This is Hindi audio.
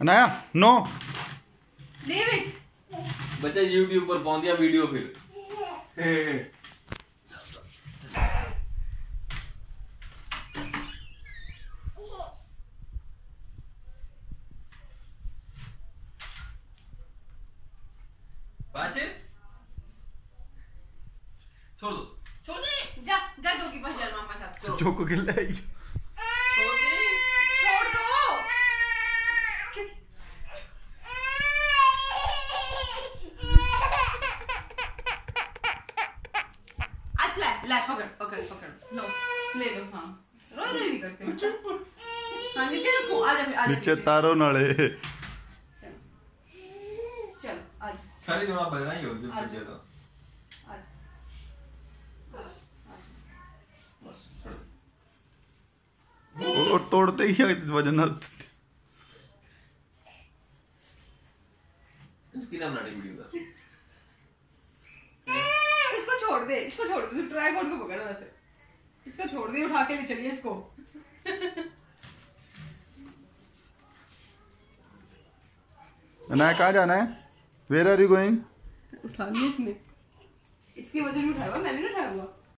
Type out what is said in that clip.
बनाया? नो लीव इट बच्चा YouTube पर पहुँच गया वीडियो फिर। छोड़ दो। छोड़ दे। जा जा जोकी पास जा मामा साथ। चलो डोगी लाई पकड़ पकड़ पकड़। लो ले लो हाँ। नीचे तारो नाले। चल ही होती तो। और तोड़ते ही वज़न। इसकी नाम नाड़ी वीडियो का दे इसको छोड़ दे ट्राईपॉड को पकड़ वैसे। इसको छोड़ दे उठा के लिए चलिए इसको। अनाया कहाँ जाना है वेर आर यू गोइंग उठा लिया इसने। इसकी वजह से उठाया मैंने नहीं उठाया हुआ।